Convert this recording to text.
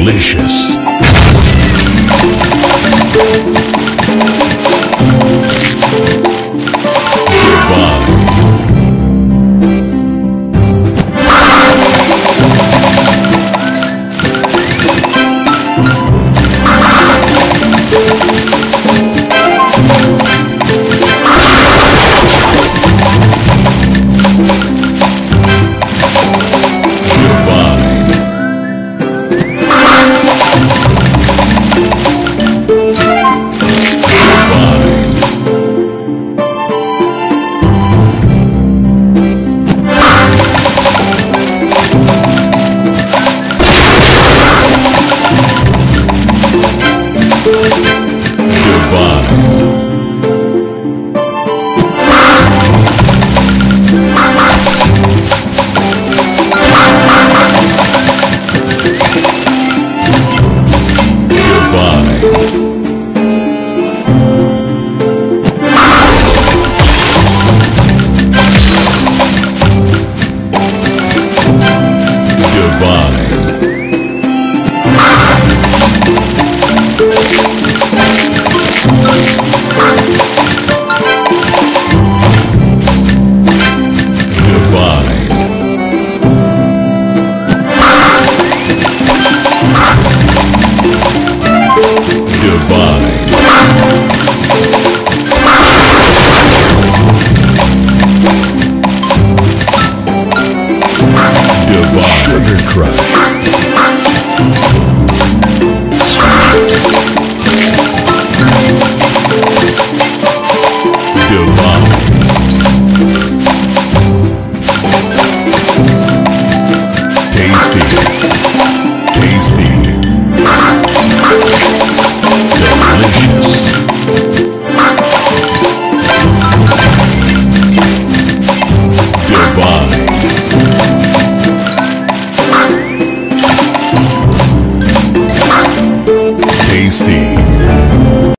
delicious. Sugar Crush.